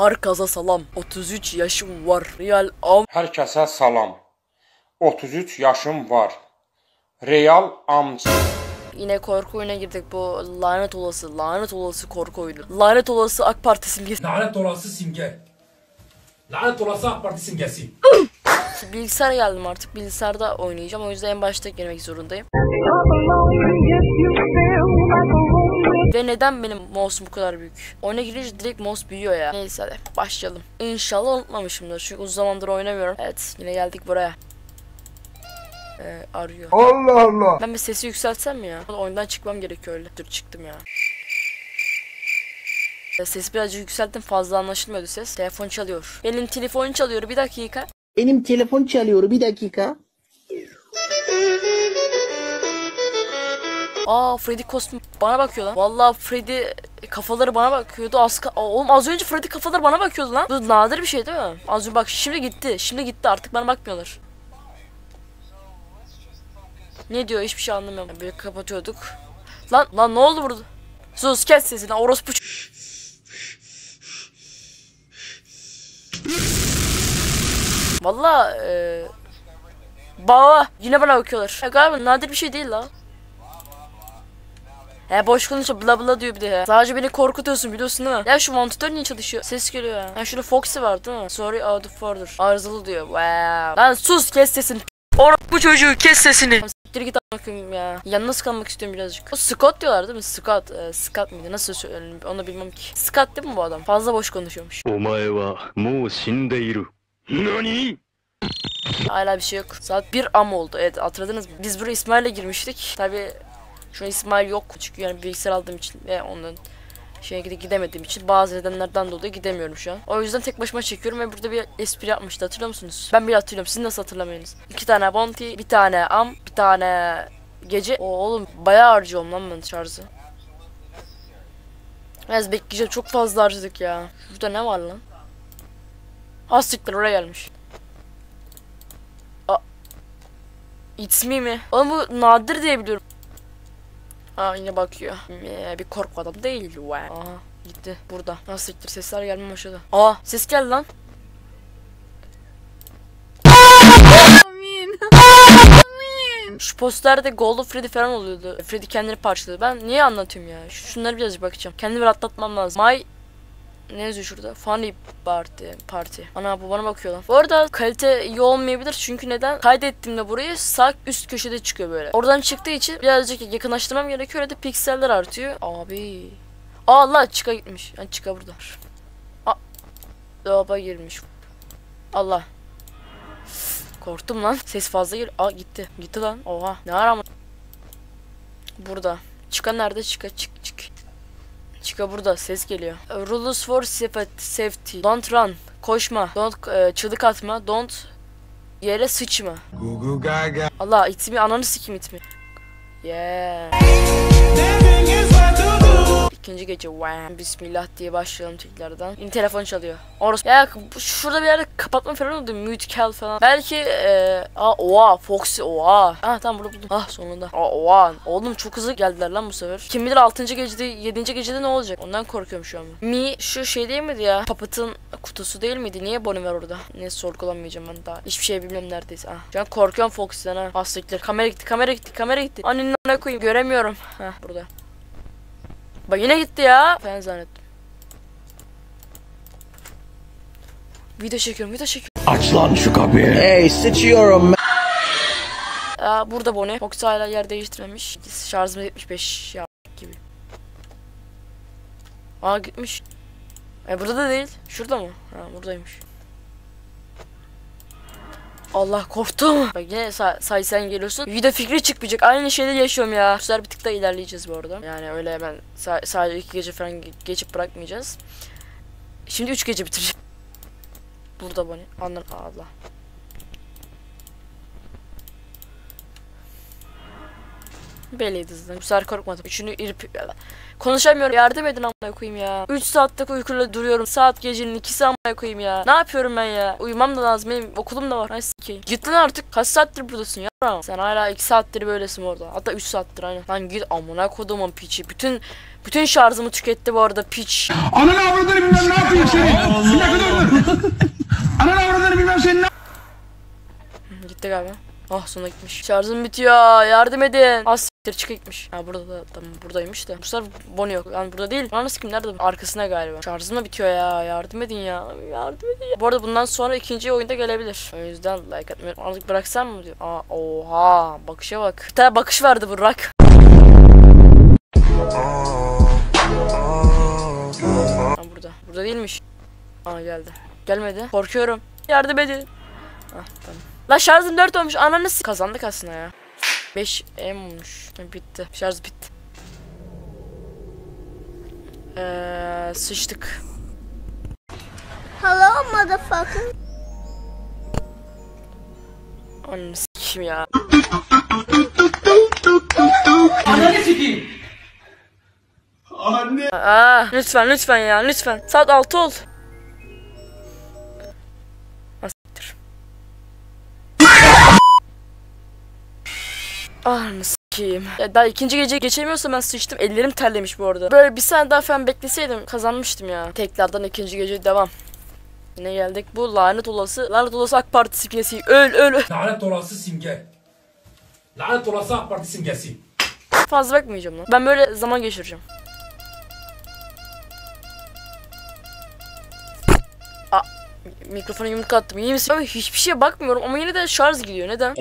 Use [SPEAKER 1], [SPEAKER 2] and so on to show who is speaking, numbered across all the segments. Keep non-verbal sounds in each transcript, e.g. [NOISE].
[SPEAKER 1] Herkese salam. 33 yaşım var. Real am
[SPEAKER 2] Herkese salam. 33 yaşım var. Real amca.
[SPEAKER 1] yine korku oyuna girdik bu lanet olası lanet olası korku oyunu. Lanet olası AK Parti simgesi.
[SPEAKER 3] Lanet olası simge. Lanet olası AK Parti simgesi. [LAUGHS]
[SPEAKER 1] Bilgisayara geldim artık. Bilgisayarda oynayacağım. O yüzden en başta girmek zorundayım. Ve neden benim mouse'um bu kadar büyük? Oyuna girince direkt mouse büyüyor ya. Neyse hadi başlayalım. İnşallah unutmamışımdır. Çünkü uzun zamandır oynamıyorum. Evet yine geldik buraya. Ee, arıyor.
[SPEAKER 4] Allah Allah.
[SPEAKER 1] Ben bir sesi yükseltsem mi ya? Oyundan çıkmam gerekiyor öyle. Dur çıktım ya. Ya Sesi birazcık yükselttim fazla anlaşılmıyordu ses. Telefon çalıyor. Benim telefon çalıyor bir dakika.
[SPEAKER 5] Benim telefon çalıyor bir dakika.
[SPEAKER 1] Aa Freddy kostüm bana bakıyor lan. Vallahi Freddy kafaları bana bakıyordu. Az ka- oğlum az önce Freddy kafaları bana bakıyordu lan. Bu nadir bir şey değil mi? Az önce bak şimdi gitti. Şimdi gitti artık bana bakmıyorlar. Ne diyor hiçbir şey anlamıyorum. Böyle kapatıyorduk. Lan lan ne oldu burada? Sus kes sesini orospu Valla e, Baba yine bana bakıyorlar. Ya galiba nadir bir şey değil la. He boş konuşuyor bla bla diyor bir de he. Sadece beni korkutuyorsun biliyorsun değil mi? Ya şu monitör niye çalışıyor? Ses geliyor ya. Ha şurada Foxy var değil mi? Sorry out of order. Arızalı diyor. Wow. Lan sus kes sesini. Or bu çocuğu kes sesini. Siktir git bakayım ya. Yalnız kalmak istiyorum birazcık. O Scott diyorlar değil mi? Scott. E, Scott mıydı? Nasıl söylenir? Onu bilmem ki. Scott değil mi bu adam? Fazla boş konuşuyormuş.
[SPEAKER 6] Omae wa mou shindeiru. Nani?
[SPEAKER 1] Hala bir şey yok. Saat 1 am oldu. Evet hatırladınız mı? Biz buraya İsmail'le girmiştik. Tabi şu an İsmail yok. Çünkü yani bilgisayar aldığım için ve onun şeye gide gidemediğim için bazı nedenlerden dolayı gidemiyorum şu an. O yüzden tek başıma çekiyorum ve burada bir espri yapmıştı hatırlıyor musunuz? Ben bile hatırlıyorum. Siz nasıl hatırlamıyorsunuz? İki tane bounty, bir tane am, bir tane gece. O oğlum bayağı harcıyorum lan ben şarjı. Biraz bekleyeceğim. Çok fazla harcadık ya. Şurada ne var lan? Ha siktir oraya gelmiş. It's me mi? Oğlum bu nadir diye biliyorum. Aa yine bakıyor. Ee, bir korku adam değil. Wow. Aha gitti burada. Nasıl siktir sesler gelmeye başladı. Aa ses geldi lan. Şu posterde Golden Freddy falan oluyordu. Freddy kendini parçaladı. Ben niye anlatıyorum ya? Şunları biraz bakacağım. Kendimi rahatlatmam lazım. My ne yazıyor şurada? Funny Party. Party. Ana bu bana bakıyor lan. Bu arada kalite iyi olmayabilir çünkü neden? Kaydettiğimde burayı sağ üst köşede çıkıyor böyle. Oradan çıktığı için birazcık yakınlaştırmam gerekiyor. Öyle de pikseller artıyor. Abi. Allah çıka gitmiş. Yani çıka burada. Aa. Dolaba girmiş. Allah. Korktum lan. Ses fazla gel. Aa gitti. Gitti lan. Oha. Ne ara mı? Burada. Çıka nerede? Çıka çık çık. Çıka burada ses geliyor. Rules for safety- safety. Don't run. Koşma. Don't e, çığlık atma. Don't yere sıçma.
[SPEAKER 4] Gugu gaga.
[SPEAKER 1] Allah itimi ananı sikim itimi. Yeah. İkinci gece wow. Bismillah diye başlayalım tekrardan. Yine telefon çalıyor. Orası. Ya şurada bir yerde kapatma falan oldu. Mute cal falan. Belki eee aa oha Foxy oha. Ah tamam burada buldum. Ah sonunda. Aa oha. Oğlum çok hızlı geldiler lan bu sefer. Kim bilir 6. gecede 7. gecede ne olacak? Ondan korkuyorum şu an. Mi şu şey değil miydi ya? Puppet'ın kutusu değil miydi? Niye Bonnie var orada? Ne sorgulamayacağım ben daha. Hiçbir şey bilmem neredeyse. Ah. Şu an korkuyorum Foxy'den ha. Hastikler. Kamera gitti, kamera gitti, kamera gitti. Annenin ne koyayım? Göremiyorum. Heh burada. Bak yine gitti ya. Ben zannettim. Video çekiyorum, video çekiyorum.
[SPEAKER 6] Aç lan şu kapıyı.
[SPEAKER 5] Hey sıçıyorum.
[SPEAKER 1] Aa, burada Bonnie. Fox hala yer değiştirmemiş. Şarjım 75 ya gibi. Aa gitmiş. E burada da değil. Şurada mı? Ha buradaymış. Allah korktum. Bak yine say, say sen geliyorsun. Video fikri çıkmayacak. Aynı şeyde yaşıyorum ya. Sefer bir tık daha ilerleyeceğiz bu arada. Yani öyle hemen sa- sadece iki gece falan ge- geçip bırakmayacağız. Şimdi üç gece bitireceğim. Burada Bonnie. Anlar Allah. Belliydi zaten. Bu sefer korkmadım. Üçünü irip... Konuşamıyorum. Yardım edin amına koyayım ya. 3 saatlik uykuyla duruyorum. Saat gecenin 2'si amına koyayım ya. Ne yapıyorum ben ya? Uyumam da lazım. Benim okulum da var. Ay sikeyim. Git lan artık. Kaç saattir buradasın ya? Sen hala 2 saattir böylesin orada. Hatta 3 saattir aynen. Lan git amına kodumun piçi. Bütün Bütün şarjımı tüketti bu arada piç.
[SPEAKER 4] Ananı avradını bilmem ne yapayım seni. Bir dakika dur dur. Ananı avradını bilmem seni ne
[SPEAKER 1] Gitti galiba. Ah sonra gitmiş. Şarjım bitiyor. Yardım edin. Az siktir çık gitmiş. Ha burada da tamam buradaymış da. Bu sefer Bonnie yok. Yani burada değil. Lan kim nerede? Arkasına galiba. Şarjım da bitiyor ya. Yardım edin ya. Yardım edin ya. Bu arada bundan sonra ikinci oyunda gelebilir. O yüzden like atmayı artık bıraksam mı diyor. Aa oha. Bakışa bak. Bir tane bakış vardı bu rak. Ha burada. Burada değilmiş. Aa geldi. Gelmedi. Korkuyorum. Yardım edin. Ah tamam. La şarjım 4 olmuş. Ananı Kazandık aslında ya. 5 M olmuş. Bitti. Şarj bitti. Eee sıçtık.
[SPEAKER 7] Hello, motherfucker.
[SPEAKER 1] Ananı s**kim ya.
[SPEAKER 4] Anne.
[SPEAKER 1] Aa, lütfen lütfen ya lütfen. Saat 6 oldu. Ananı s**eyim. Ya daha ikinci gece geçemiyorsam ben sıçtım. Ellerim terlemiş bu arada. Böyle bir saniye daha falan bekleseydim kazanmıştım ya. Tekrardan ikinci gece devam. Ne geldik? Bu lanet olası, lanet olası AK Parti simgesi. Öl öl öl.
[SPEAKER 3] Lanet olası simge. Lanet olası AK Parti simgesi.
[SPEAKER 1] Fazla bakmayacağım lan. Ben böyle zaman geçireceğim. Aa, mikrofona yumruk attım. İyi misin? Abi hiçbir şeye bakmıyorum ama yine de şarj gidiyor. Neden?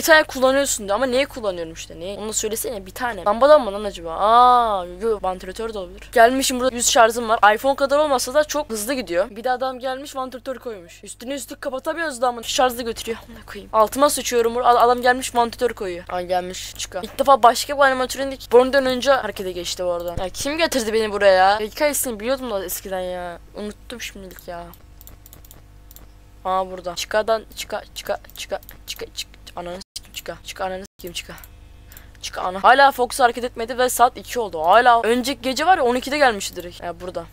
[SPEAKER 1] Bir tane kullanıyorsun diyor ama neye kullanıyorum işte neye? Onu söylesene bir tane. Lambadan mı lan acaba? Aa, yok vantilatör de olabilir. Gelmişim burada 100 şarjım var. iPhone kadar olmasa da çok hızlı gidiyor. Bir de adam gelmiş vantilatör koymuş. Üstünü üstlük kapatamıyoruz da ama şarjı götürüyor. Onu koyayım. Altıma sıçıyorum. Ad- Adam gelmiş vantilatör koyuyor. Aa gelmiş çıka. İlk defa başka bir animatörün indik. Bundan önce harekete geçti bu arada. Ya kim getirdi beni buraya? Hikayesini biliyordum da eskiden ya. Unuttum şimdilik ya. Aa burada. Çıkadan çıka çıka çıka çıka çıka ananı çıka çıka ananı s**kim çıka. Çıka ana. Hala Fox hareket etmedi ve saat 2 oldu. Hala önceki gece var ya 12'de gelmişti direkt. Ya burada.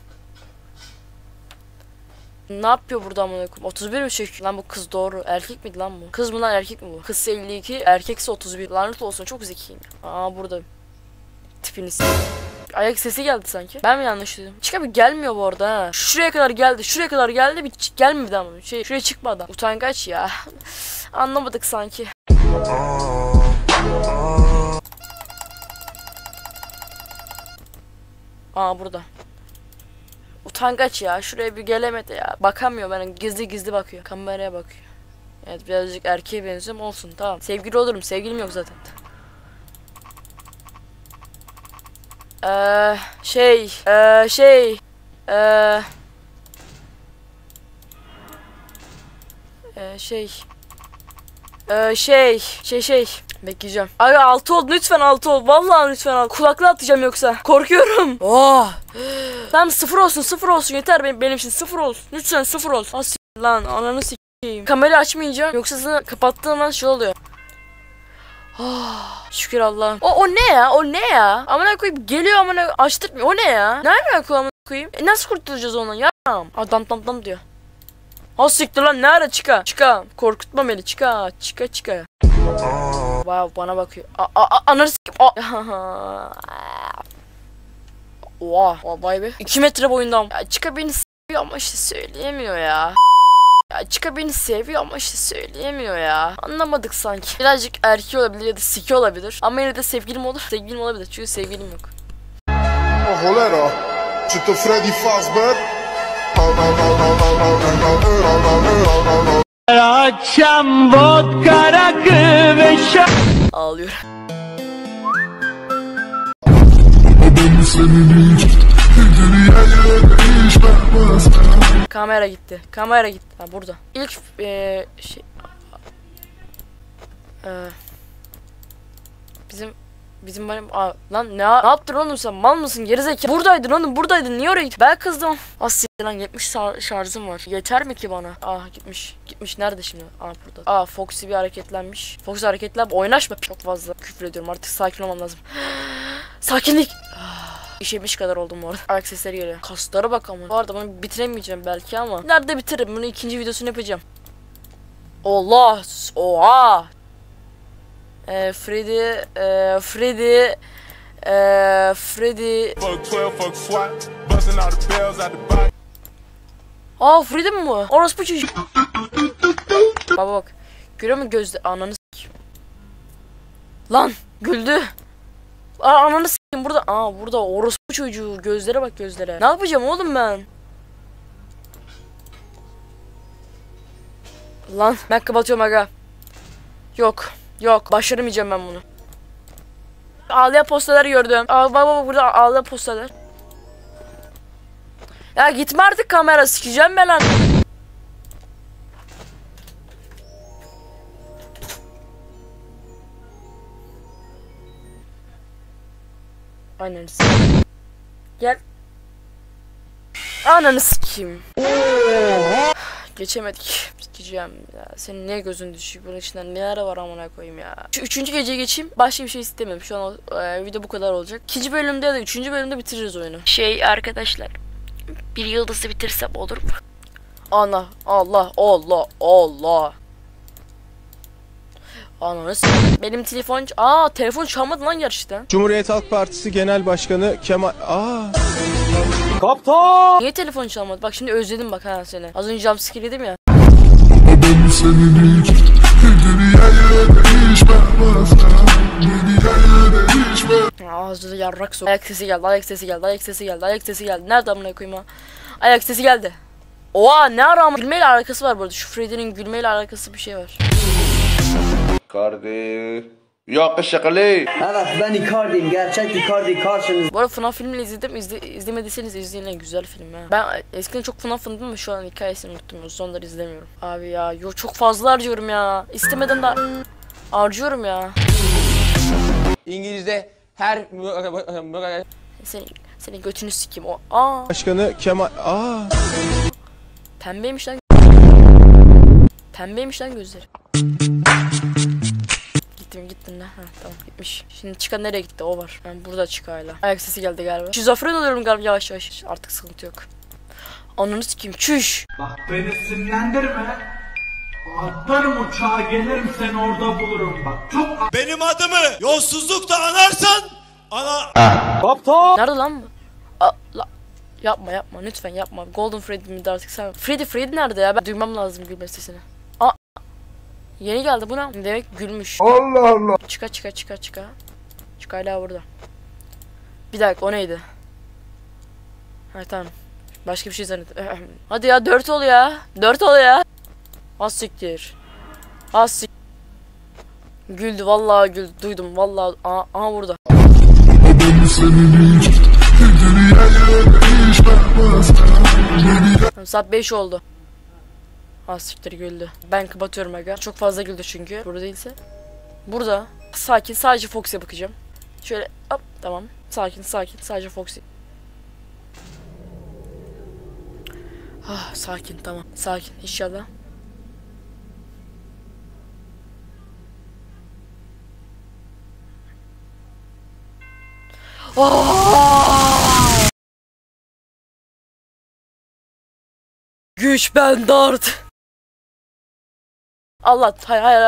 [SPEAKER 1] Ne yapıyor burada amına koyayım? 31 mi çekiyor? Lan bu kız doğru. Erkek miydi lan bu? Kız mı lan erkek mi bu? Kızsa 52, erkekse 31. Lanet olsun çok zekiyim. Aa burada. Tipiniz. Ayak sesi geldi sanki. Ben mi yanlış duydum? Çık abi gelmiyor bu arada ha. Şuraya kadar geldi. Şuraya kadar geldi. Bir gelmedi ama. Şey, şuraya çıkmadı. Utangaç ya. [LAUGHS] Anlamadık sanki. Aa burada. Utangaç ya. Şuraya bir gelemedi ya. Bakamıyor bana. Gizli gizli bakıyor. Kameraya bakıyor. Evet birazcık erkeğe benziyorum olsun tamam. Sevgili olurum. Sevgilim yok zaten. Eee şey eee şey eee eee şey eee şey şey şey bekleyeceğim. Ay altı ol lütfen altı ol. Vallahi lütfen al. Kulaklığı atacağım yoksa. Korkuyorum. [GASPS] Oh. Tamam sıfır olsun sıfır olsun yeter benim, benim için sıfır olsun. Lütfen sıfır olsun. As lan ananı sikeyim. Kamerayı açmayacağım yoksa sana kapattığım an şey oluyor. Ah, [SIGHS] şükür Allah. O, o ne ya? O ne ya? Amına koyayım geliyor amına açtırmıyor. O ne ya? Ne alaka amına koyayım? E nasıl kurtulacağız ondan? Yaram. Adam tam tam diyor. Ha siktir lan ne ara çıka? Çıka. Korkutma beni çıka. Çıka çıka. Wow bana bakıyor. A, a, a ananı sikim. [LAUGHS] Oha. Vay be. 2 metre boyundayım. Ya çıka beni seviyor ama işte söyleyemiyor ya. Ya Chica beni seviyor ama işte söyleyemiyor ya. Anlamadık sanki. Birazcık erkeği olabilir ya da siki olabilir. Ama yine de sevgilim olur. Sevgilim olabilir çünkü sevgilim yok.
[SPEAKER 8] Oh, rolera. Tu te Freddy Fazbear.
[SPEAKER 5] Akşam vodka rakı ve şarap.
[SPEAKER 1] Ağlıyor. Kamera gitti. Kamera gitti. Ha burada. İlk eee şey Eee bizim bizim benim Aa, lan ne, ne yaptın oğlum sen? Mal mısın? Gerizekalı. Buradaydın oğlum buradaydın. Niye oraya gittin ben kızdım. Az siktir lan 70 şar- şarjım var. Yeter mi ki bana? Ah gitmiş. Gitmiş. Nerede şimdi? Aa burada. Aa Foxy bir hareketlenmiş. Foxy hareketlen oynaşma. Çok fazla küfür ediyorum artık sakin olmam lazım. [GASPS] Sakinlik! [SIGHS] İşemiş kadar oldum orada. Ayak sesleri geliyor. Kaslara bak ama. Bu arada bunu bitiremeyeceğim belki ama. Nerede bitiririm? Bunu ikinci videosunu yapacağım. Allah! Oha! Ee, Freddy, ee, Freddy, ee, Freddy.
[SPEAKER 8] Fuck 12, fuck SWAT. Busting all the bells out the box.
[SPEAKER 1] Aa Freddy mi bu? Orospu çocuk. Baba bak. Görüyor musun gözde? Ananı s**eyim. Lan güldü. Aa ananı s**eyim burada. Aa burada orospu çocuğu. Gözlere bak gözlere. Ne yapacağım oğlum ben? Lan ben kapatıyorum aga. Yok. Yok. Başaramayacağım ben bunu. Ağlayan postalar gördüm. Aa baba burada ağlayan postalar. Ya gitme artık kamera sikeceğim ben lan. Ananı. Gel. Ananı sikeyim. Geçemedik. Sikeceğim ya. Senin niye gözün düşük? Bunun içinden neler var amına koyayım ya. Şu üçüncü geceye geçeyim. Başka bir şey istemiyorum. Şu an o- e, video bu kadar olacak. İkinci bölümde ya da üçüncü bölümde bitiririz oyunu. Şey arkadaşlar. Bir yıldızı bitirsem olur mu? Allah, Allah, Allah, Allah. Ananı Benim telefon... Aa telefon çalmadı lan gerçekten.
[SPEAKER 7] Cumhuriyet Halk Partisi Genel Başkanı Kemal... Aa.
[SPEAKER 1] Niye telefon çalmadı? Bak şimdi özledim bak ha seni. Az önce jumpscare yedim ya. Ya Ağzında yarrak sok. Ayak sesi geldi, ayak sesi geldi, ayak sesi geldi, ayak sesi geldi. Nerede amına koyayım ha? Ayak sesi geldi. Oha ne ara ama gülmeyle alakası var burada. Şu Freddy'nin gülmeyle alakası bir şey var.
[SPEAKER 9] Kardi. Yok şakalı.
[SPEAKER 10] Evet ben Icardi'yim. Gerçek Icardi karşınızda.
[SPEAKER 1] Bu arada FNAF filmini izledim. İzle, izlemediyseniz izleyin en güzel film ha. Ben eskiden çok FNAF'ındım ama şu an hikayesini unuttum. Sonları izlemiyorum. Abi ya yo çok fazla harcıyorum ya. İstemeden de harcıyorum ya.
[SPEAKER 7] İngilizce her...
[SPEAKER 1] Senin, senin götünü sikeyim o. Aa
[SPEAKER 7] Başkanı Kemal... Aa.
[SPEAKER 1] pembeymiş lan. Pembeymiş lan gözleri. Gittim gittim de. Ha tamam gitmiş. Şimdi çıkan nereye gitti o var. Ben burada çık hala. Ayak sesi geldi galiba. Şizofren oluyorum galiba yavaş yavaş. Artık sıkıntı yok. Ananı sikeyim çüş.
[SPEAKER 5] Bak beni sinirlendirme. Atlarım uçağa gelirim seni orada bulurum bak. Çok
[SPEAKER 3] Benim adımı yolsuzlukla anarsan ana
[SPEAKER 1] Nerede lan bu? La- Yapma yapma lütfen yapma. Golden Freddy miydi artık sen? Freddy Freddy nerede ya? Ben duymam lazım gülme sesini. Aa. Yeni geldi bu ne? Demek gülmüş.
[SPEAKER 8] Allah Allah.
[SPEAKER 1] Çıka çıka çıka çıka. Çık hala burada. Bir dakika o neydi? Ha tamam. Başka bir şey zannettim. Hadi ya dört ol ya. Dört ol ya. Az siktir. Az sik. Güldü vallahi güldü. Duydum vallahi. Aha, aha burada. Saat 5 oldu. Siktir güldü. Ben kapatıyorum aga. Çok fazla güldü çünkü. Burada değilse. Burada. Sakin sadece Fox'e bakacağım. Şöyle hop tamam. Sakin sakin sadece Fox'e. Ah sakin tamam. Sakin inşallah. Ah! Güç ben dart. Allah hayır hayır hayır.